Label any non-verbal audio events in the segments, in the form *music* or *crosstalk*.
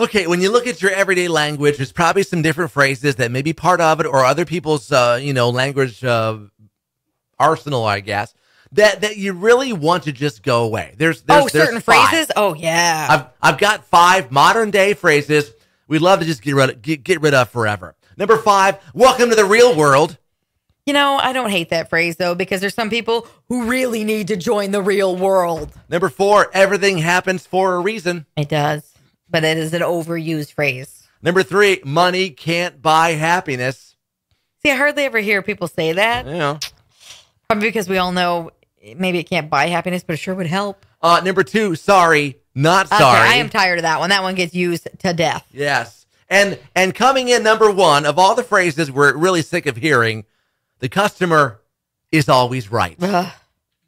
Okay, when you look at your everyday language, there's probably some different phrases that may be part of it or other people's, uh, you know, language uh, arsenal, I guess, that that you really want to just go away. There's, there's oh, there's certain five. phrases. Oh yeah. I've I've got five modern day phrases we'd love to just get rid of, get, get rid of forever. Number five, welcome to the real world. You know, I don't hate that phrase though, because there's some people who really need to join the real world. Number four, everything happens for a reason. It does, but it is an overused phrase. Number three, money can't buy happiness. See, I hardly ever hear people say that. Yeah. Probably because we all know maybe it can't buy happiness, but it sure would help. Uh, number two, sorry, not sorry. Okay, I am tired of that one. That one gets used to death. Yes. And and coming in number one of all the phrases we're really sick of hearing, the customer is always right. Ugh,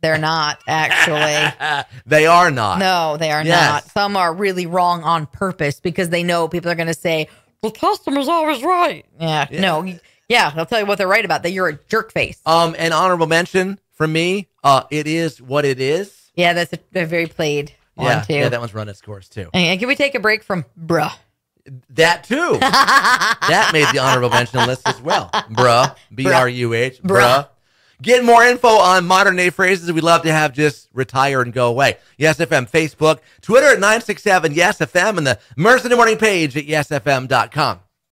they're not actually. *laughs* they are not. No, they are Yes. not. Some are really wrong on purpose because they know people are going to say, "The customer's always right." Yeah, no, yeah, they'll tell you what they're right about. That you're a jerk face. Um, an honorable mention from me. Uh, it is what it is. yeah, that's a, a very played Yeah, one too. yeah, that one's run its course too. and can we take a break from bruh? That too. *laughs* that made the honorable mention list as well. Bruh. B R U H. Bruh. Bruh. Get more info on modern day phrases we'd love to have just retire and go away. Yes FM Facebook, Twitter at 967 Yes FM, and the the Morning page at yesfm.com.